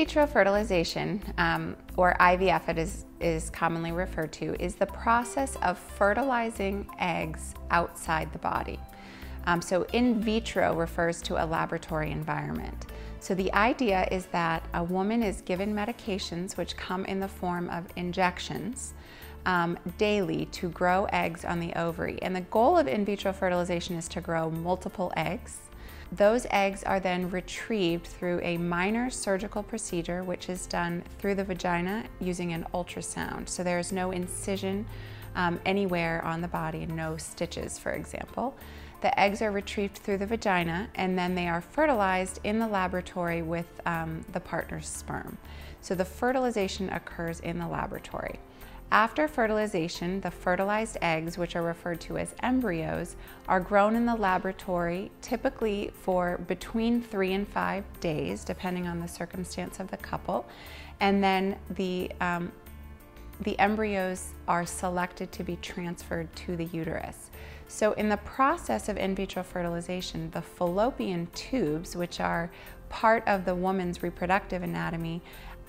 vitro fertilization, um, or IVF it is, is commonly referred to, is the process of fertilizing eggs outside the body. Um, so in vitro refers to a laboratory environment. So the idea is that a woman is given medications which come in the form of injections um, daily to grow eggs on the ovary. And the goal of in vitro fertilization is to grow multiple eggs. Those eggs are then retrieved through a minor surgical procedure, which is done through the vagina using an ultrasound. So there is no incision um, anywhere on the body, no stitches, for example. The eggs are retrieved through the vagina and then they are fertilized in the laboratory with um, the partner's sperm. So the fertilization occurs in the laboratory. After fertilization, the fertilized eggs, which are referred to as embryos, are grown in the laboratory typically for between three and five days, depending on the circumstance of the couple. And then the, um, the embryos are selected to be transferred to the uterus. So in the process of in vitro fertilization, the fallopian tubes, which are part of the woman's reproductive anatomy,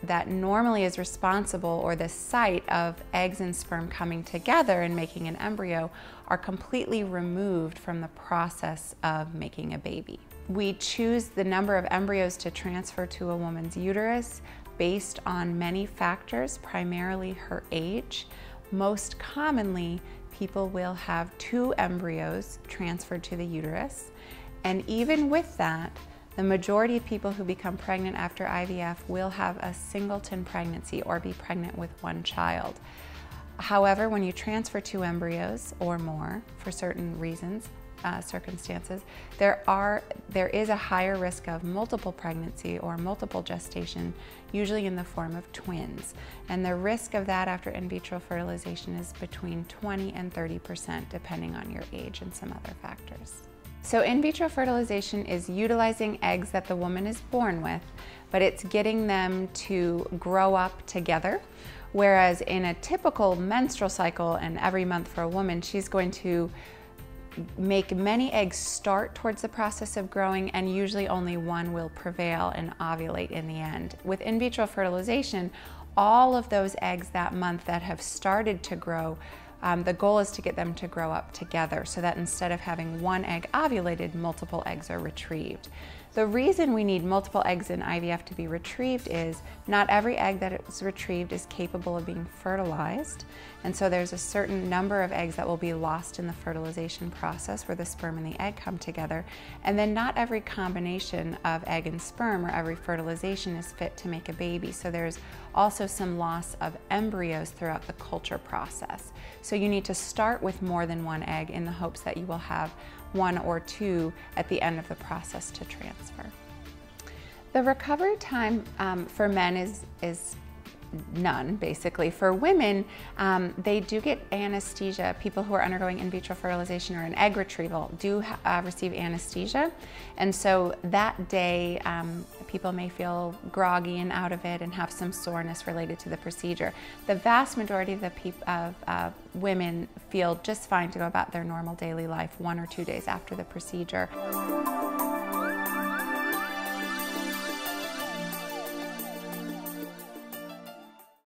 that normally is responsible or the site of eggs and sperm coming together and making an embryo are completely removed from the process of making a baby. We choose the number of embryos to transfer to a woman's uterus based on many factors, primarily her age. Most commonly, people will have two embryos transferred to the uterus. And even with that, the majority of people who become pregnant after IVF will have a singleton pregnancy or be pregnant with one child. However, when you transfer two embryos or more for certain reasons, uh, circumstances, there are there is a higher risk of multiple pregnancy or multiple gestation, usually in the form of twins. And the risk of that after in vitro fertilization is between 20 and 30 percent, depending on your age and some other factors. So in vitro fertilization is utilizing eggs that the woman is born with, but it's getting them to grow up together. Whereas in a typical menstrual cycle and every month for a woman, she's going to make many eggs start towards the process of growing and usually only one will prevail and ovulate in the end. With in vitro fertilization, all of those eggs that month that have started to grow um, the goal is to get them to grow up together so that instead of having one egg ovulated, multiple eggs are retrieved. The reason we need multiple eggs in IVF to be retrieved is not every egg that is retrieved is capable of being fertilized. And so there's a certain number of eggs that will be lost in the fertilization process where the sperm and the egg come together. And then not every combination of egg and sperm or every fertilization is fit to make a baby. So there's also some loss of embryos throughout the culture process. So you need to start with more than one egg in the hopes that you will have one or two at the end of the process to transfer. The recovery time um, for men is, is none, basically. For women, um, they do get anesthesia. People who are undergoing in vitro fertilization or an egg retrieval do uh, receive anesthesia. And so that day, um, people may feel groggy and out of it and have some soreness related to the procedure. The vast majority of the of uh, women feel just fine to go about their normal daily life one or two days after the procedure.